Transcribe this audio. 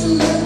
to you.